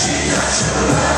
She got your love.